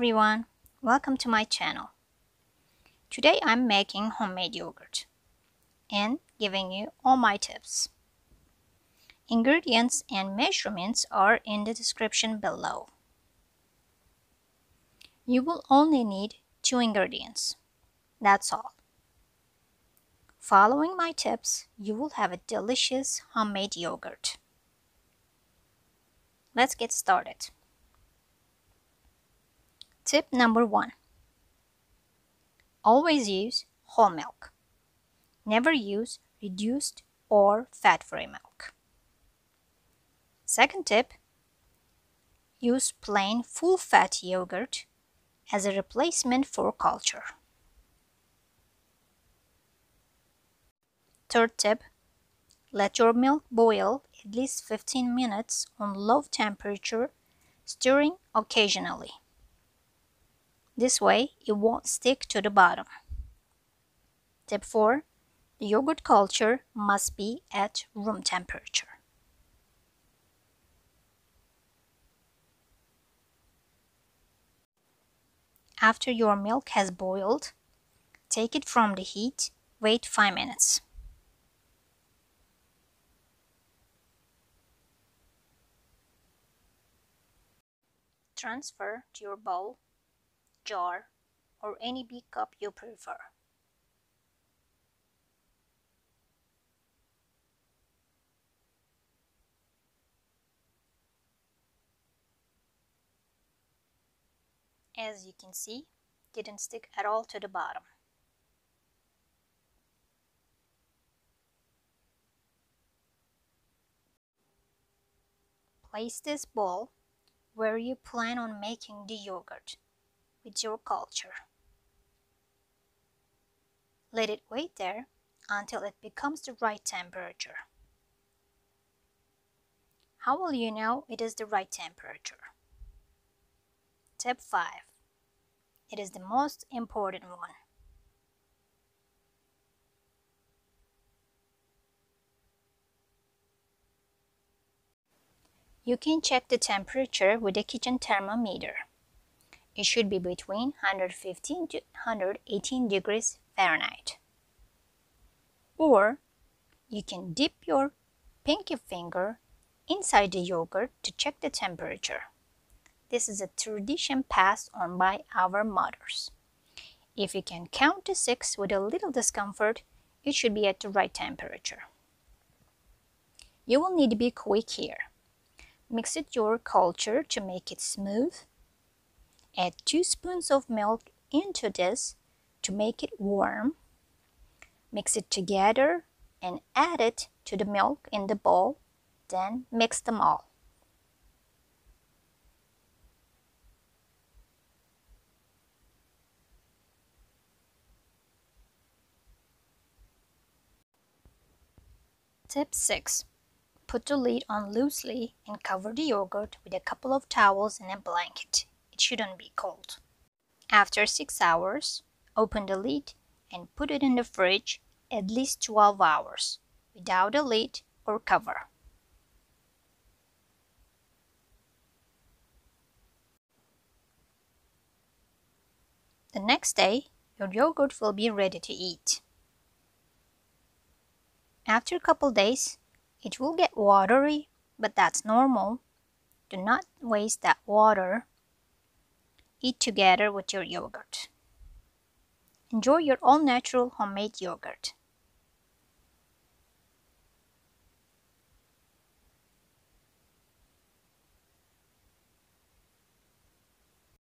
everyone, welcome to my channel. Today I'm making homemade yogurt and giving you all my tips. Ingredients and measurements are in the description below. You will only need two ingredients. That's all. Following my tips, you will have a delicious homemade yogurt. Let's get started. Tip number one Always use whole milk. Never use reduced or fat free milk. Second tip Use plain full fat yogurt as a replacement for culture. Third tip Let your milk boil at least 15 minutes on low temperature, stirring occasionally. This way it won't stick to the bottom. Tip 4. The yogurt culture must be at room temperature. After your milk has boiled, take it from the heat, wait 5 minutes. Transfer to your bowl jar, or any big cup you prefer. As you can see, didn't stick at all to the bottom. Place this bowl where you plan on making the yogurt with your culture. Let it wait there until it becomes the right temperature. How will you know it is the right temperature? Tip 5. It is the most important one. You can check the temperature with a kitchen thermometer. It should be between 115 to 118 degrees Fahrenheit. Or you can dip your pinky finger inside the yogurt to check the temperature. This is a tradition passed on by our mothers. If you can count to 6 with a little discomfort, it should be at the right temperature. You will need to be quick here. Mix it your culture to make it smooth Add 2 spoons of milk into this to make it warm. Mix it together and add it to the milk in the bowl. Then mix them all. Tip 6. Put the lid on loosely and cover the yogurt with a couple of towels and a blanket it shouldn't be cold. After 6 hours, open the lid and put it in the fridge at least 12 hours without a lid or cover. The next day, your yogurt will be ready to eat. After a couple days, it will get watery, but that's normal. Do not waste that water Eat together with your yogurt. Enjoy your all natural homemade yogurt.